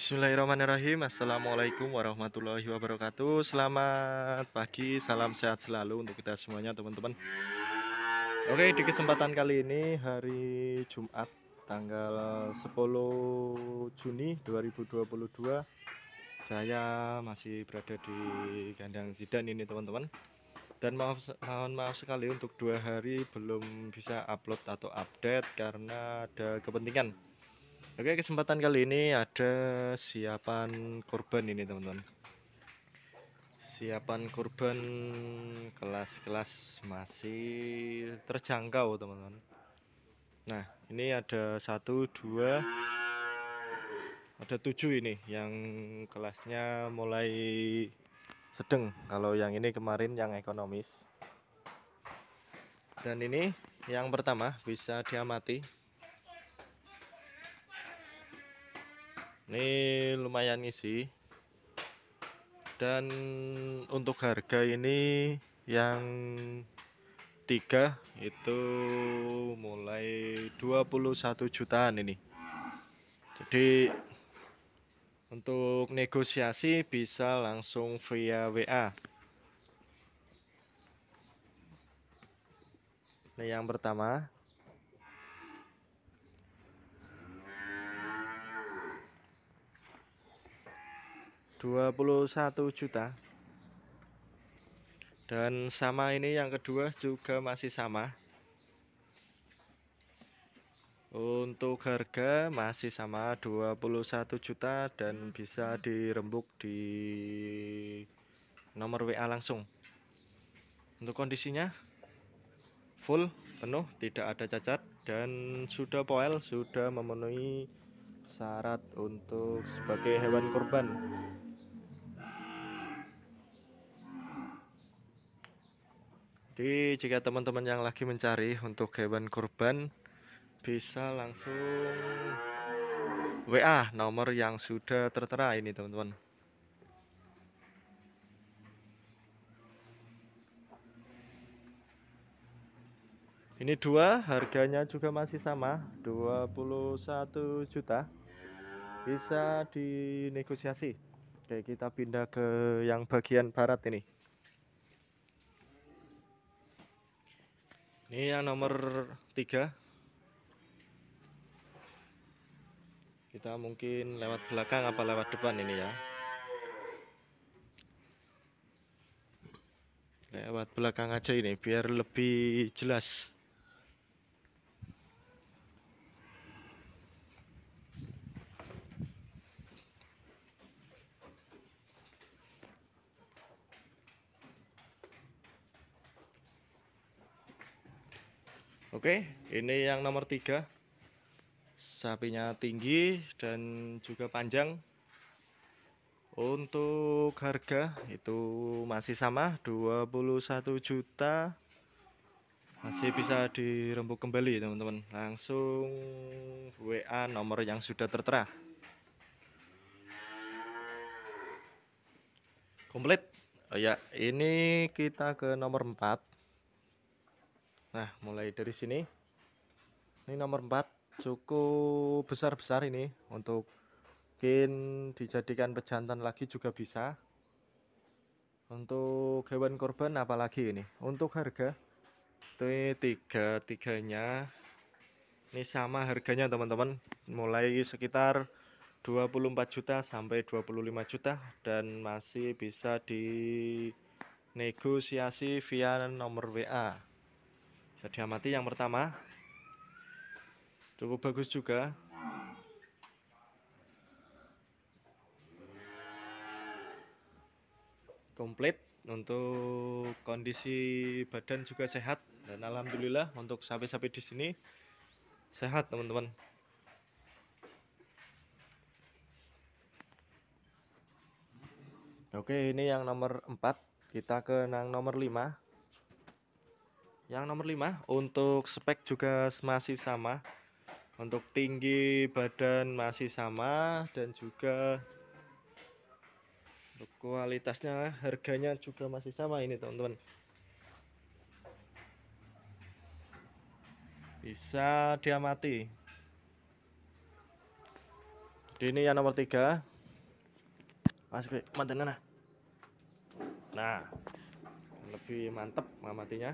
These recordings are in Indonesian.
Bismillahirrahmanirrahim. Assalamualaikum warahmatullahi wabarakatuh. Selamat pagi, salam sehat selalu untuk kita semuanya teman-teman. Oke di kesempatan kali ini hari Jumat tanggal 10 Juni 2022 Saya masih berada di kandang Zidan ini teman-teman. Dan maaf mohon maaf sekali untuk dua hari belum bisa upload atau update karena ada kepentingan Oke kesempatan kali ini ada siapan korban ini teman-teman. Siapan korban kelas-kelas masih terjangkau teman-teman. Nah ini ada satu dua ada tujuh ini yang kelasnya mulai sedang kalau yang ini kemarin yang ekonomis. Dan ini yang pertama bisa diamati ini lumayan isi dan untuk harga ini yang tiga itu mulai 21 jutaan ini. Jadi untuk negosiasi bisa langsung via WA nah yang pertama 21 juta. Dan sama ini yang kedua juga masih sama. Untuk harga masih sama 21 juta dan bisa dirembuk di nomor WA langsung. Untuk kondisinya full penuh tidak ada cacat dan sudah poel sudah memenuhi syarat untuk sebagai hewan kurban Jadi jika teman-teman yang lagi mencari untuk hewan kurban bisa langsung WA nomor yang sudah tertera ini teman-teman. Ini dua harganya juga masih sama 21 juta bisa dinegosiasi. Oke kita pindah ke yang bagian barat ini. Ini yang nomor tiga. Kita mungkin lewat belakang apa lewat depan ini ya? Lewat belakang aja ini biar lebih jelas Oke, ini yang nomor tiga. Sapinya tinggi dan juga panjang. Untuk harga itu masih sama 21 juta. Masih bisa dirembuk kembali teman-teman. Langsung WA nomor yang sudah tertera. Komplit. Oh ya, ini kita ke nomor 4 Nah, mulai dari sini. Ini nomor 4 cukup besar-besar ini untuk mungkin dijadikan pejantan lagi juga bisa. Untuk hewan korban apalagi ini? Untuk harga ini tiga tiganya ini sama harganya teman-teman mulai sekitar 24 juta sampai 25 juta dan masih bisa dinegosiasi via nomor WA bisa diamati yang pertama. Cukup bagus juga. Komplit untuk kondisi badan juga sehat. Dan alhamdulillah untuk sapi-sapi di sini sehat teman-teman. Oke ini yang nomor 4 kita ke yang nomor 5 yang nomor 5 untuk spek juga masih sama. Untuk tinggi badan masih sama dan juga untuk kualitasnya harganya juga masih sama ini teman-teman. Bisa diamati. Jadi ini yang nomor tiga. Masuk ke mantan nah lebih mantep mamatinya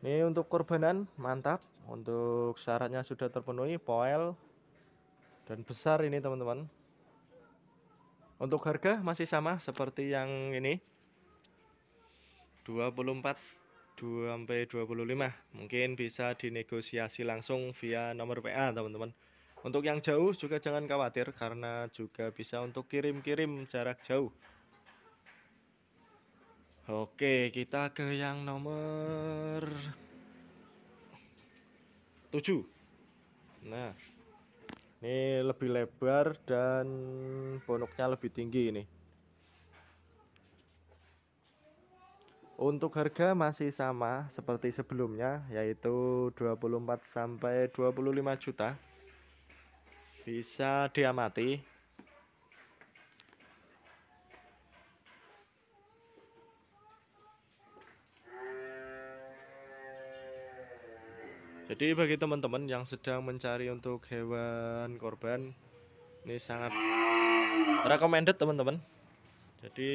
ini untuk korbanan mantap. Untuk syaratnya sudah terpenuhi poel. Dan besar ini teman-teman. Untuk harga masih sama seperti yang ini. 24 2 sampai 25 mungkin bisa dinegosiasi langsung via nomor WA teman-teman. Untuk yang jauh juga jangan khawatir karena juga bisa untuk kirim-kirim jarak jauh Oke kita ke yang nomor 7 Nah ini lebih lebar dan bonoknya lebih tinggi ini Untuk harga masih sama seperti sebelumnya yaitu 24 sampai 25 juta. Bisa diamati. Jadi bagi teman-teman yang sedang mencari untuk hewan korban ini sangat recommended teman-teman. Jadi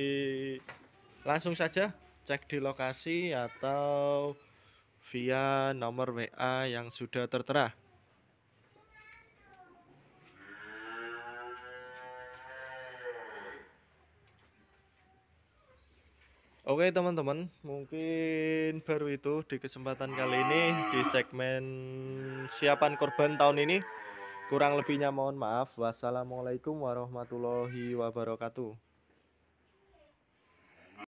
langsung saja cek di lokasi atau via nomor WA yang sudah tertera. Oke teman-teman, mungkin baru itu di kesempatan kali ini di segmen siapan korban tahun ini. Kurang lebihnya mohon maaf. Wassalamualaikum warahmatullahi wabarakatuh.